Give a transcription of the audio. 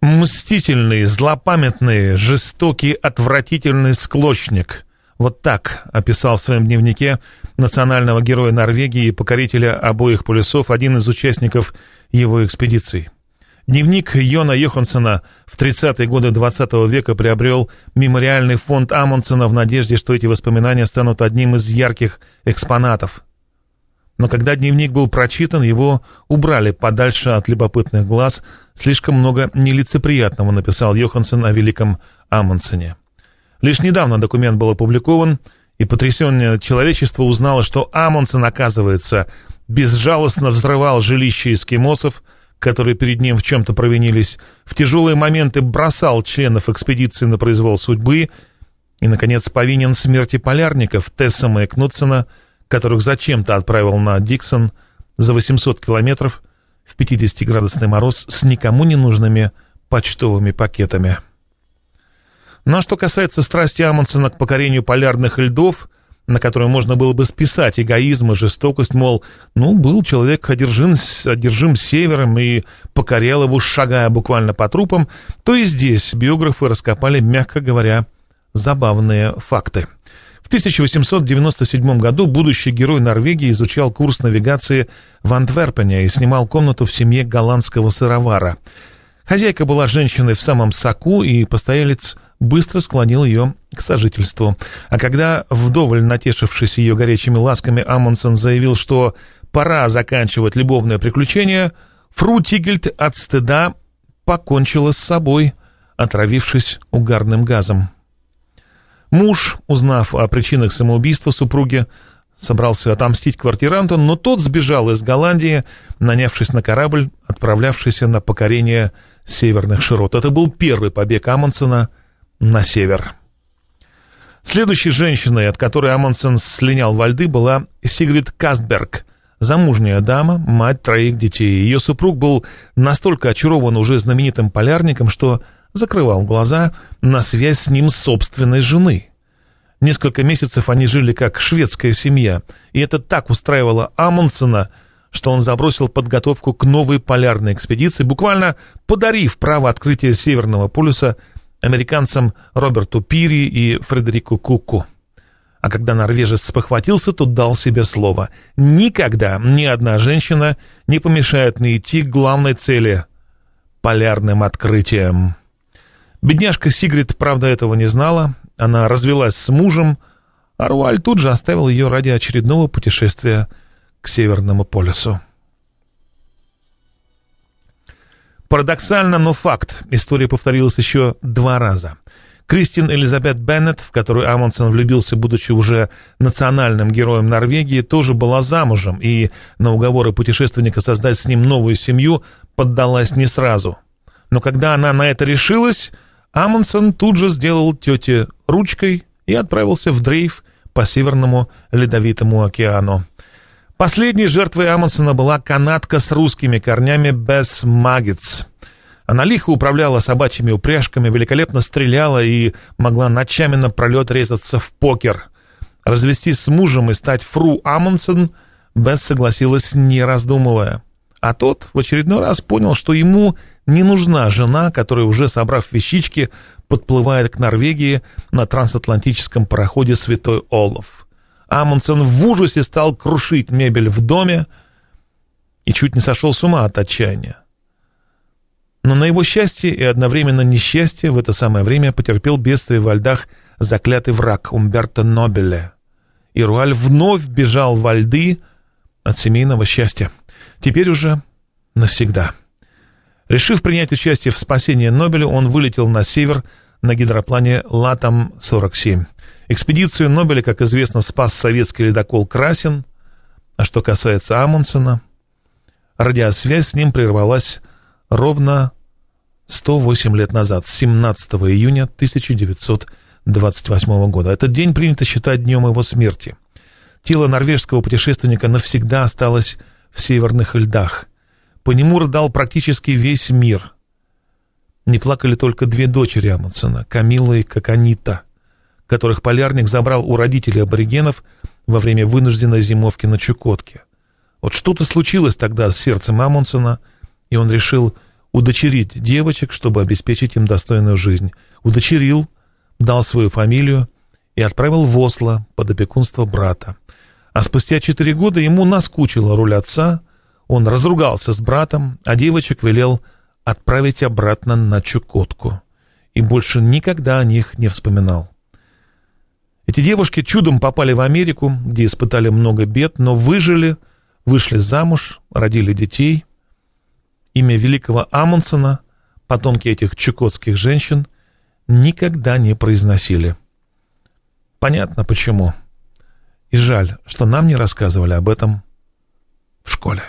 Мстительный, злопамятный, жестокий, отвратительный склочник. Вот так описал в своем дневнике национального героя Норвегии и покорителя обоих полюсов один из участников его экспедиций. Дневник Йона Йоханссона в 30-е годы 20 -го века приобрел мемориальный фонд Амундсена в надежде, что эти воспоминания станут одним из ярких экспонатов. Но когда дневник был прочитан, его убрали подальше от любопытных глаз. Слишком много нелицеприятного написал Йоханссон о великом Амундсене. Лишь недавно документ был опубликован, и потрясенное человечество узнало, что Амундсен, оказывается, безжалостно взрывал жилища эскимосов, которые перед ним в чем-то провинились, в тяжелые моменты бросал членов экспедиции на произвол судьбы и, наконец, повинен смерти полярников Тессама и которых зачем-то отправил на Диксон за 800 километров в 50-градусный мороз с никому не нужными почтовыми пакетами. Ну а что касается страсти Амундсена к покорению полярных льдов, на которую можно было бы списать эгоизм и жестокость, мол, ну, был человек одержим, одержим севером и покорял его, шагая буквально по трупам, то и здесь биографы раскопали, мягко говоря, забавные факты. В 1897 году будущий герой Норвегии изучал курс навигации в Антверпене и снимал комнату в семье голландского сыровара. Хозяйка была женщиной в самом соку, и постоялец быстро склонил ее к сожительству. А когда, вдоволь натешившись ее горячими ласками, Амундсен заявил, что пора заканчивать любовное приключение, Фру Тигельт от стыда покончила с собой, отравившись угарным газом. Муж, узнав о причинах самоубийства супруги, собрался отомстить квартиранту, но тот сбежал из Голландии, нанявшись на корабль, отправлявшийся на покорение северных широт. Это был первый побег Амундсена на север. Следующей женщиной, от которой Амундсен слинял во льды, была Сигрид Кастберг, замужняя дама, мать троих детей. Ее супруг был настолько очарован уже знаменитым полярником, что закрывал глаза на связь с ним собственной жены. Несколько месяцев они жили как шведская семья, и это так устраивало Амундсена, что он забросил подготовку к новой полярной экспедиции, буквально подарив право открытия Северного полюса американцам Роберту Пири и Фредерику Куку. А когда норвежец спохватился, то дал себе слово. Никогда ни одна женщина не помешает к главной цели — полярным открытием. Бедняжка Сигрид, правда, этого не знала. Она развелась с мужем, а Руаль тут же оставил ее ради очередного путешествия к Северному полюсу. Парадоксально, но факт. История повторилась еще два раза. Кристин Элизабет Беннет, в которую Амундсен влюбился, будучи уже национальным героем Норвегии, тоже была замужем и на уговоры путешественника создать с ним новую семью поддалась не сразу. Но когда она на это решилась, Амундсен тут же сделал тете ручкой и отправился в дрейф по Северному Ледовитому океану. Последней жертвой Амундсена была канатка с русскими корнями Бесс Маггетс. Она лихо управляла собачьими упряжками, великолепно стреляла и могла ночами напролет резаться в покер. Развестись с мужем и стать фру Амундсен Бесс согласилась, не раздумывая. А тот в очередной раз понял, что ему не нужна жена, которая, уже собрав вещички, подплывает к Норвегии на трансатлантическом пароходе «Святой Олов». Амундсен в ужасе стал крушить мебель в доме и чуть не сошел с ума от отчаяния. Но на его счастье и одновременно несчастье в это самое время потерпел бедствие во льдах заклятый враг Умберто Нобеле. И Руаль вновь бежал во льды от семейного счастья. Теперь уже навсегда. Решив принять участие в спасении Нобеля, он вылетел на север на гидроплане «Латам-47». Экспедицию Нобеля, как известно, спас советский ледокол «Красин». А что касается Амундсена, радиосвязь с ним прервалась ровно 108 лет назад, 17 июня 1928 года. Этот день принято считать днем его смерти. Тело норвежского путешественника навсегда осталось в северных льдах. По нему рыдал практически весь мир. Не плакали только две дочери Амундсена, Камила и Коканита, которых полярник забрал у родителей аборигенов во время вынужденной зимовки на Чукотке. Вот что-то случилось тогда с сердцем Амундсена, и он решил удочерить девочек, чтобы обеспечить им достойную жизнь. Удочерил, дал свою фамилию и отправил в Осло под опекунство брата. А спустя четыре года ему наскучила роль отца, он разругался с братом, а девочек велел отправить обратно на Чукотку. И больше никогда о них не вспоминал. Эти девушки чудом попали в Америку, где испытали много бед, но выжили, вышли замуж, родили детей. Имя великого Амундсена, потомки этих чукотских женщин, никогда не произносили. Понятно почему. И жаль, что нам не рассказывали об этом в школе.